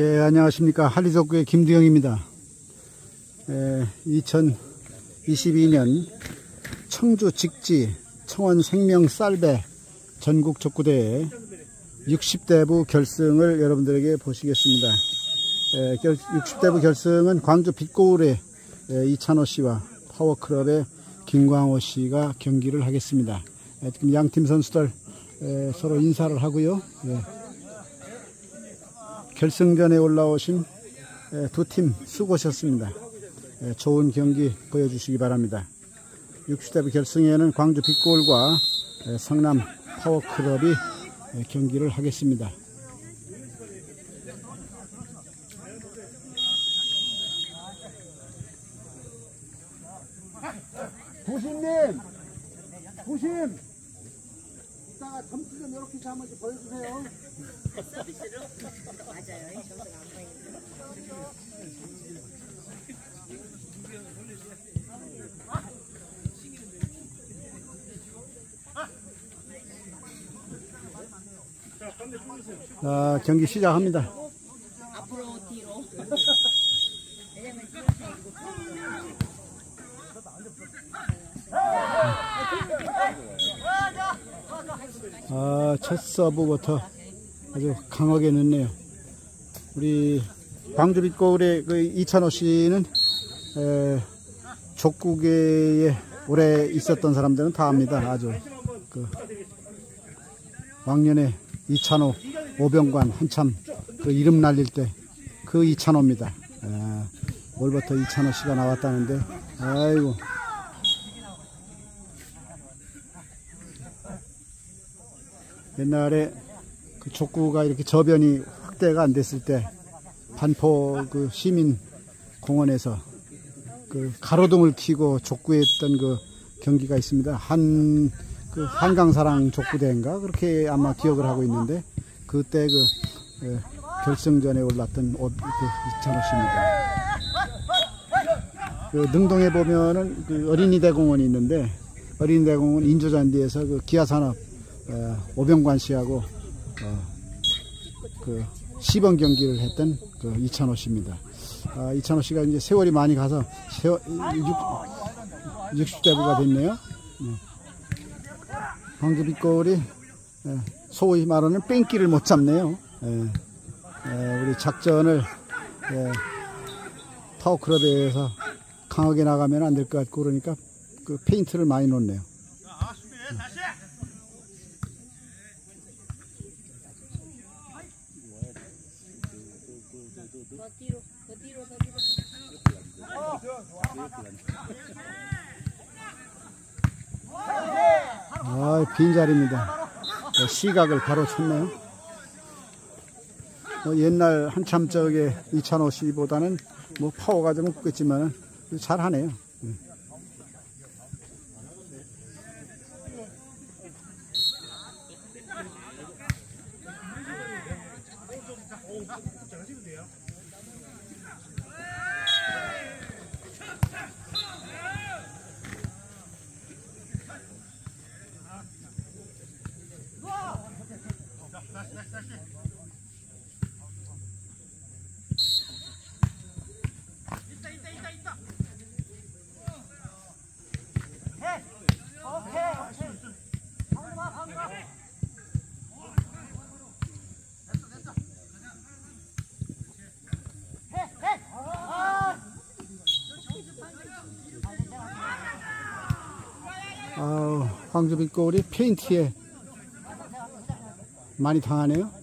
예, 안녕하십니까. 한리족구의 김두영입니다. 예, 2022년 청주 직지 청원 생명 쌀배 전국 족구대회 60대부 결승을 여러분들에게 보시겠습니다. 예, 60대부 결승은 광주 빛고울의 예, 이찬호 씨와 파워클럽의 김광호 씨가 경기를 하겠습니다. 예, 지금 양팀 선수들 예, 서로 인사를 하고요. 예, 결승전에 올라오신 두 팀 수고하셨습니다. 좋은 경기 보여주시기 바랍니다. 60대부 결승에는 광주 빅골과 성남 파워클럽이 경기를 하겠습니다. 부심님! 부심! 이따가 점수 좀 이렇게 한번 보여주세요. 맞아요. 아, 경기 시작합니다. 앞으로 뒤로. 아, 첫 서브부터 아주 강하게 넣네요. 우리 광주 빛거울의 그 이찬호 씨는 에, 족구계에 오래 있었던 사람들은 다 압니다. 아주 그 왕년에 이찬호 오병관 한참 그 이름 날릴 때 그 이찬호입니다. 에, 올부터 이찬호 씨가 나왔다는데 아이고 옛날에 그 족구가 이렇게 저변이 확대가 안 됐을 때 반포 그 시민 공원에서 그 가로등을 켜고 족구했던 그 경기가 있습니다. 한, 그 한강사랑 족구대인가? 그렇게 아마 기억을 하고 있는데, 그때 그, 예, 결승전에 올랐던 오, 그 이찬호 씨입니다. 그 능동에 보면은 그 어린이대 공원이 있는데, 어린이대 공원 인조잔디에서 그 기아산업, 어, 오병관 씨하고, 어, 그 시범 경기를 했던 그 이찬호 씨입니다. 아, 이찬호 씨가 이제 세월이 많이 가서 세월, 6, 60대부가 됐네요. 네. 빛거울이 예, 소위 말하는 뺑기를 못 잡네요. 예, 예, 우리 작전을 예, 타워클럽에서 강하게 나가면 안 될 것 같고 그러니까 그 페인트를 많이 놓네요. 아, 빈자리입니다. 네, 시각을 바로 쳤네요. 뭐 옛날 한참 저게 이찬호 씨보다는 뭐 파워가 좀 없겠지만 잘하네요. 광주 빛거울이 페인트에 많이 당하네요.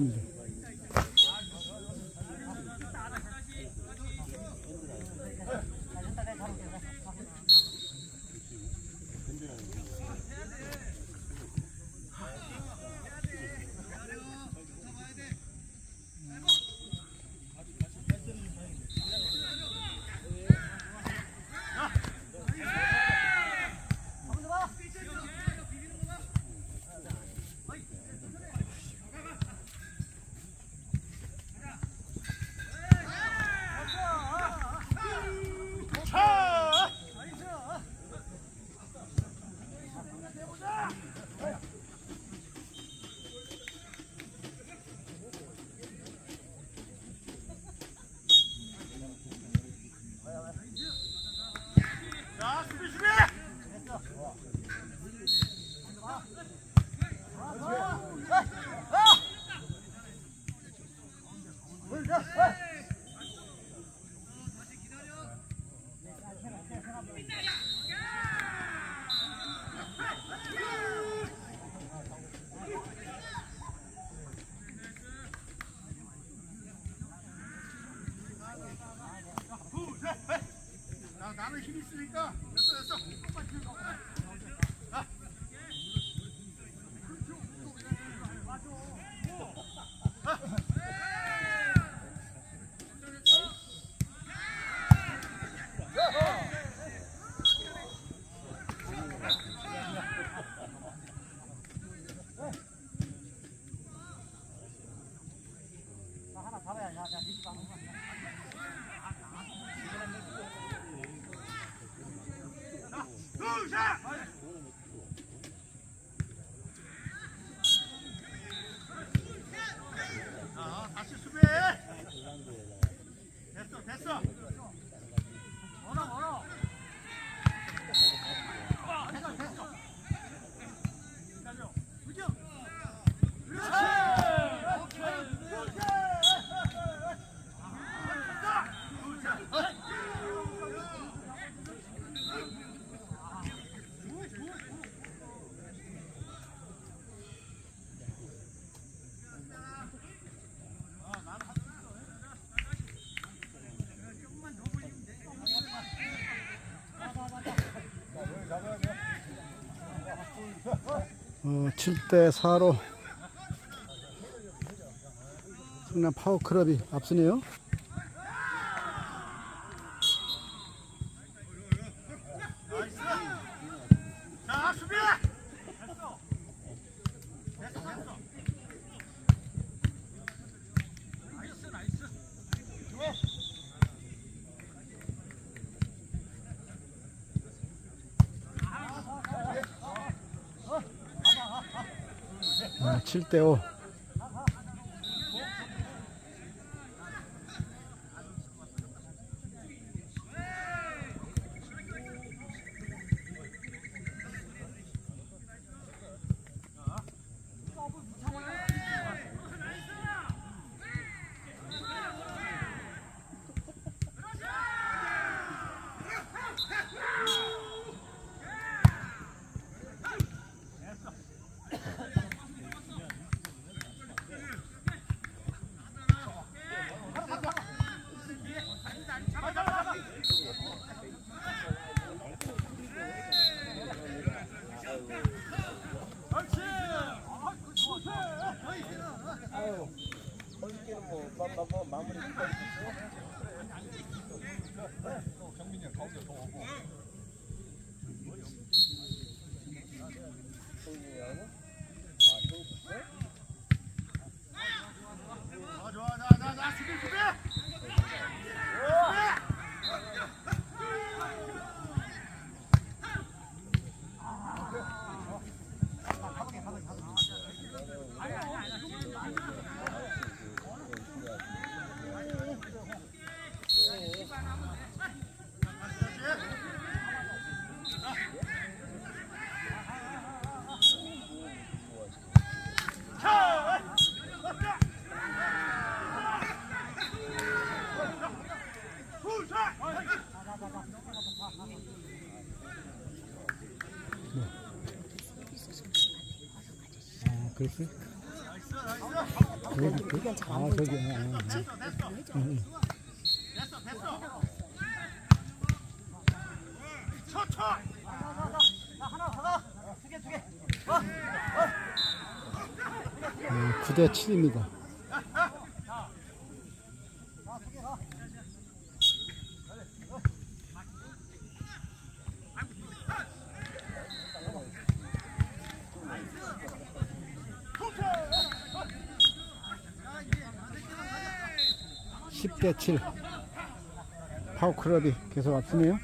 şimdi. 어, 7대 4로 성남 파워클럽이 앞서네요. 아, 7대5 여기, 그- 그건 잘안 아, 보이잖아. 저기, 아, 아. 그치? 응, 응. 음, 9대 7입니다. 십대 칠. 파워클럽이 계속 앞서네요.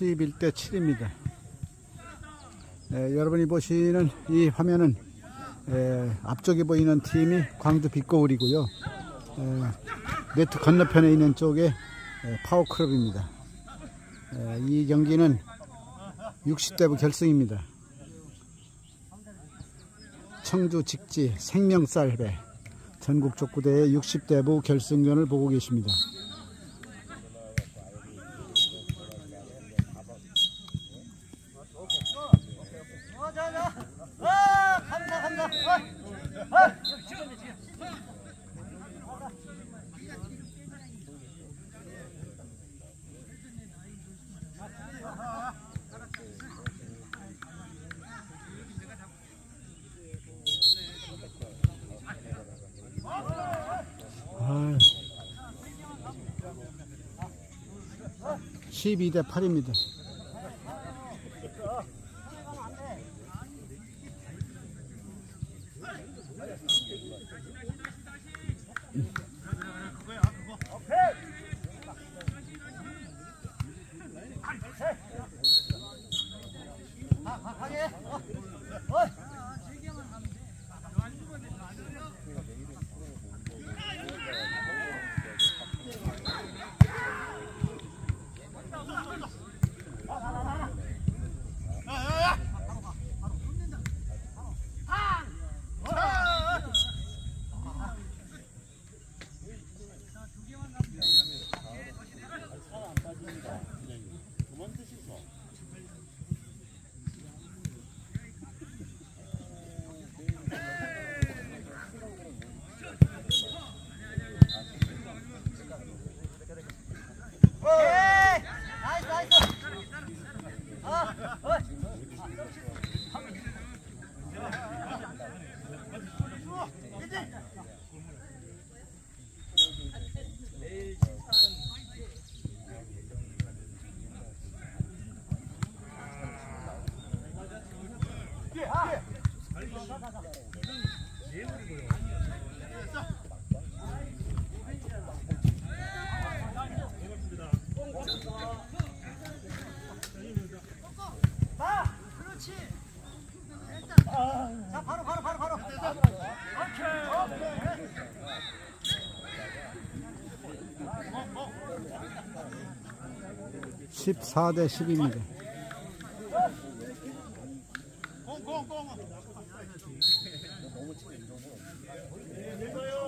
십일 대 7입니다. 여러분이 보시는 이 화면은 에, 앞쪽에 보이는 팀이 광주 빛거울이고요. 에, 네트 건너편에 있는 쪽에 에, 파워클럽입니다. 에, 이 경기는 60대부 결승입니다. 청주 직지 생명쌀배 전국 족구대회 60대부 결승전을 보고 계십니다. 12대 8입니다. 어, 가게. 어, 어. 14대 10입니다. 我讲啊，同我讲啊，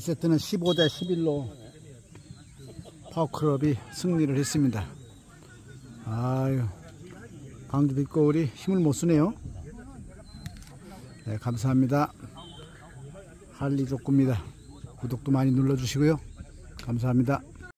1세트는 15대 11로 파워클럽이 승리를 했습니다. 아유, 광주 빛거울이 힘을 못 쓰네요. 네, 감사합니다. 할리 족구입니다. 구독도 많이 눌러주시고요. 감사합니다.